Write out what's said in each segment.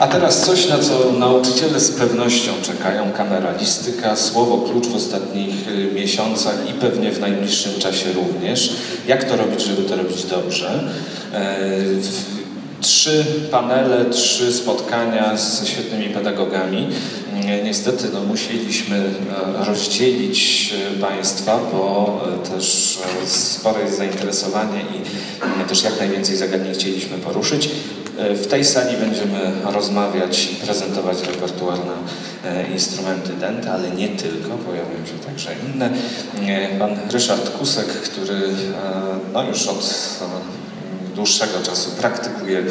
A teraz coś, na co nauczyciele z pewnością czekają. Kameralistyka, słowo klucz w ostatnich y, miesiącach i pewnie w najbliższym czasie również. Jak to robić, żeby to robić dobrze? E, trzy panele, trzy spotkania z świetnymi pedagogami. E, niestety no, musieliśmy e, rozdzielić Państwa, bo też spore jest zainteresowanie i też jak najwięcej zagadnień chcieliśmy poruszyć. W tej sali będziemy rozmawiać i prezentować repertuar na e, instrumenty dęte, ale nie tylko, pojawią się także inne. E, pan Ryszard Kusek, który e, no już od dłuższego czasu praktykuje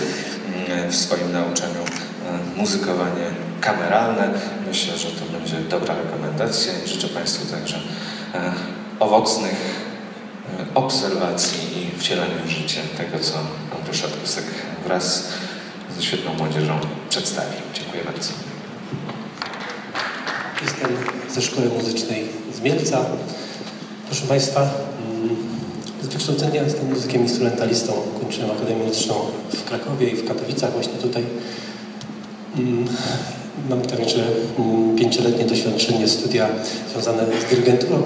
w swoim nauczaniu muzykowanie kameralne. Myślę, że to będzie dobra rekomendacja i życzę Państwu także owocnych obserwacji i wcielania w życie tego, co Ryszard Kusek wraz ze świetną młodzieżą przedstawi. Dziękuję bardzo. Jestem ze Szkoły Muzycznej z Mielca. Proszę Państwa, mm, z wykształcenia jestem muzykiem instrumentalistą. Kończyłem Akademię Muzyczną w Krakowie i w Katowicach, właśnie tutaj. Mam także mm, pięcioletnie doświadczenie, studia związane z dyrygenturą.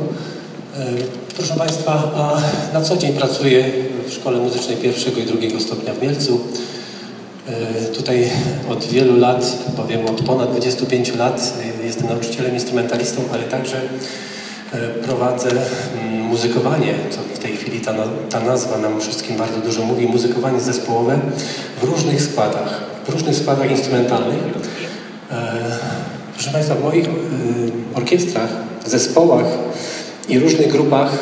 E, proszę Państwa, a na co dzień pracuję w Szkole Muzycznej pierwszego i drugiego stopnia w Mielcu. E, tutaj od wielu lat, powiem od ponad 25 lat, e, jestem nauczycielem instrumentalistą, ale także prowadzę mm, muzykowanie, co w tej chwili ta, ta nazwa nam wszystkim bardzo dużo mówi, muzykowanie zespołowe w różnych składach, w różnych składach instrumentalnych. Proszę Państwa, w moich orkiestrach, zespołach i różnych grupach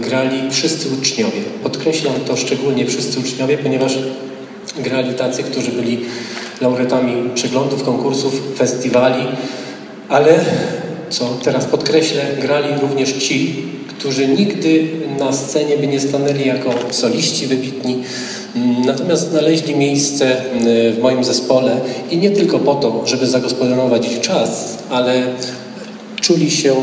grali wszyscy uczniowie. Podkreślam to szczególnie wszyscy uczniowie, ponieważ grali tacy, którzy byli laureatami przeglądów, konkursów, festiwali, ale co teraz podkreślę, grali również ci, którzy nigdy na scenie by nie stanęli jako soliści wybitni, natomiast znaleźli miejsce w moim zespole i nie tylko po to, żeby zagospodarować ich czas, ale czuli się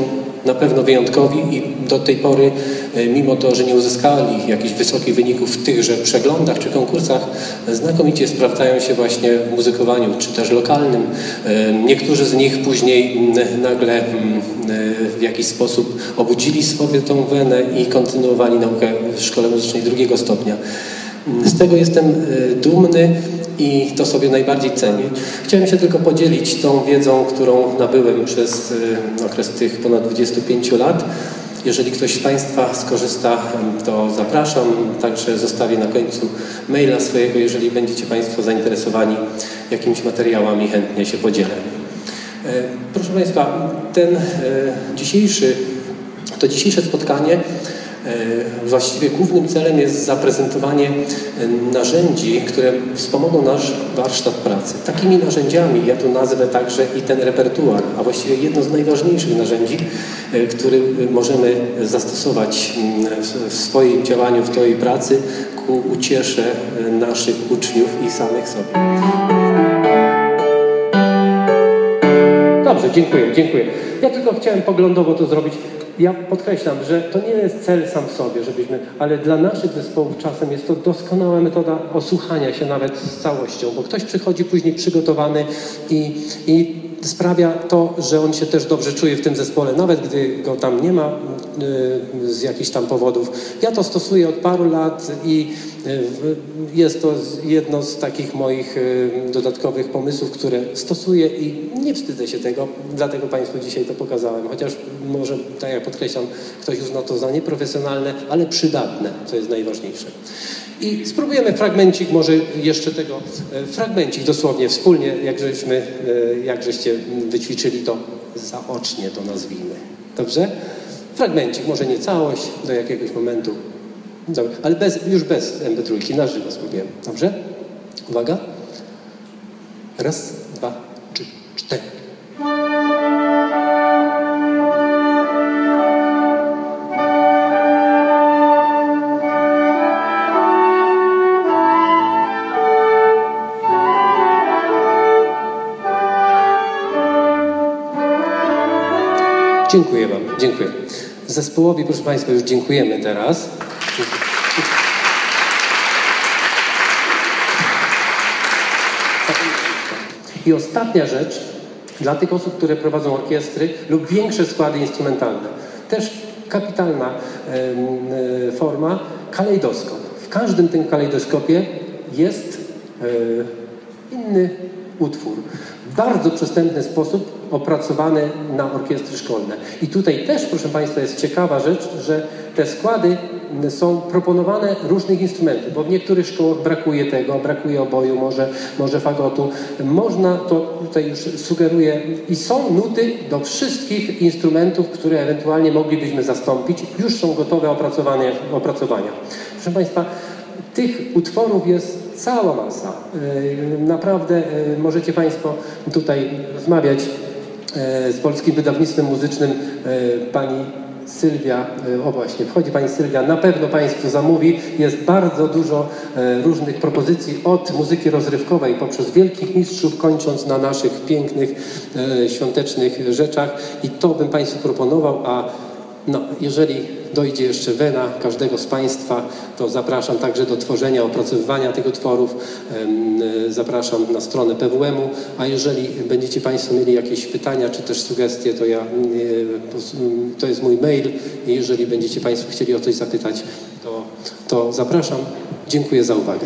na pewno wyjątkowi i do tej pory, e, mimo to, że nie uzyskali jakichś wysokich wyników w tychże przeglądach czy konkursach, znakomicie sprawdzają się właśnie w muzykowaniu, czy też lokalnym. E, niektórzy z nich później nagle e, w jakiś sposób obudzili sobie tą wenę i kontynuowali naukę w szkole muzycznej drugiego stopnia. Z tego jestem dumny i to sobie najbardziej cenię. Chciałem się tylko podzielić tą wiedzą, którą nabyłem przez y, okres tych ponad 25 lat. Jeżeli ktoś z Państwa skorzysta, to zapraszam. Także zostawię na końcu maila swojego, jeżeli będziecie Państwo zainteresowani jakimiś materiałami, chętnie się podzielę. E, proszę Państwa, ten e, dzisiejszy, to dzisiejsze spotkanie E, właściwie głównym celem jest zaprezentowanie e, narzędzi, które wspomogą nasz warsztat pracy. Takimi narzędziami ja tu nazwę także i ten repertuar, a właściwie jedno z najważniejszych narzędzi, e, który możemy zastosować mm, w swoim działaniu, w tej pracy ku uciesze naszych uczniów i samych sobie. Dobrze, dziękuję, dziękuję. Ja tylko chciałem poglądowo to zrobić ja podkreślam, że to nie jest cel sam w sobie, żebyśmy, ale dla naszych zespołów czasem jest to doskonała metoda osłuchania się nawet z całością, bo ktoś przychodzi później przygotowany i, i sprawia to, że on się też dobrze czuje w tym zespole, nawet gdy go tam nie ma z jakichś tam powodów. Ja to stosuję od paru lat i y, jest to jedno z takich moich y, dodatkowych pomysłów, które stosuję i nie wstydzę się tego, dlatego Państwu dzisiaj to pokazałem. Chociaż może, tak jak podkreślam, ktoś uzna to za nieprofesjonalne, ale przydatne, co jest najważniejsze. I spróbujemy fragmencik, może jeszcze tego, fragmencik dosłownie wspólnie, jak, żeśmy, jak żeście wyćwiczyli to zaocznie, to nazwijmy. Dobrze? Fragmencik, może nie całość, do jakiegoś momentu. Dobrze, ale bez, już bez MP3, na żywo spróbujemy. Dobrze? Uwaga. Raz, dwa, trzy, cztery. Dziękuję Wam, dziękuję. Zespołowi, proszę Państwa, już dziękujemy teraz. I ostatnia rzecz, dla tych osób, które prowadzą orkiestry lub większe składy instrumentalne. Też kapitalna em, e, forma, kalejdoskop. W każdym tym kalejdoskopie jest e, inny utwór. W bardzo przystępny sposób opracowany na orkiestry szkolne. I tutaj też, proszę Państwa, jest ciekawa rzecz, że te składy są proponowane różnych instrumentów, bo w niektórych szkołach brakuje tego, brakuje oboju, może, może fagotu. Można, to tutaj już sugeruję, i są nuty do wszystkich instrumentów, które ewentualnie moglibyśmy zastąpić. Już są gotowe opracowanie, opracowania. Proszę Państwa, tych utworów jest cała masa. Yy, Naprawdę yy, możecie Państwo tutaj rozmawiać yy, z Polskim Wydawnictwem Muzycznym. Yy, Pani Sylwia, yy, o właśnie, wchodzi Pani Sylwia, na pewno Państwu zamówi. Jest bardzo dużo różnych propozycji od muzyki rozrywkowej poprzez wielkich mistrzów, kończąc na naszych pięknych, świątecznych rzeczach. I to bym Państwu proponował, a no, jeżeli dojdzie jeszcze wena każdego z Państwa, to zapraszam także do tworzenia, opracowywania tych utworów. E, Zapraszam na stronę PWM-u, a jeżeli będziecie Państwo mieli jakieś pytania czy też sugestie, to ja, e, pos- m, to jest mój mail i jeżeli będziecie Państwo chcieli o coś zapytać, to, to zapraszam. Dziękuję za uwagę.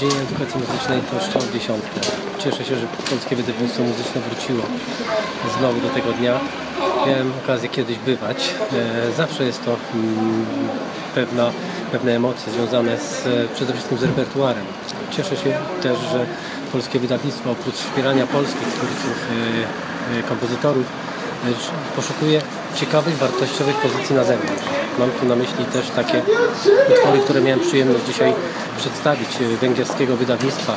Dzień Edukacji Muzycznej to strzał dziesiątkę. Cieszę się, że Polskie Wydawnictwo Muzyczne wróciło znowu do tego dnia. Miałem okazję kiedyś bywać. E, Zawsze jest to mm, pewna, pewne emocje związane z, e, przede wszystkim z repertuarem. Cieszę się też, że Polskie Wydawnictwo oprócz wspierania polskich twórców, e, kompozytorów poszukuje ciekawych, wartościowych pozycji na zewnątrz. Mam tu na myśli też takie utwory, które miałem przyjemność dzisiaj przedstawić e, węgierskiego wydawnictwa, e,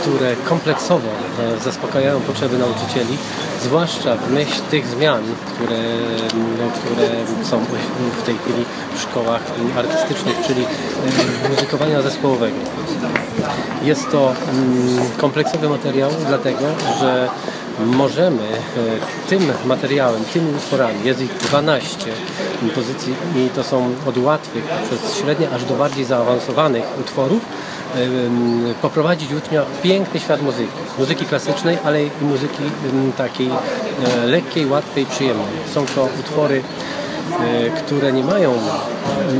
które kompleksowo e, zaspokajają potrzeby nauczycieli, zwłaszcza w myśl tych zmian, które, m, które są w tej chwili w szkołach artystycznych, czyli e, muzykowania zespołowego. Jest to mm, kompleksowy materiał, dlatego że możemy e, tym materiałem, tymi utworami, jest ich 12 pozycji i to są od łatwych przez średnie aż do bardziej zaawansowanych utworów, poprowadzić ucznia w piękny świat muzyki. Muzyki klasycznej, ale i muzyki takiej e, lekkiej, łatwej, przyjemnej. Są to utwory e, które nie mają,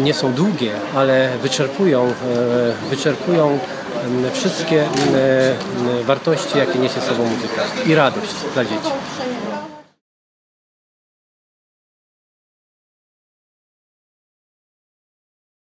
nie są długie, ale wyczerpują, wyczerpują wszystkie em, wartości, jakie niesie sobą muzyka i radość dla dzieci.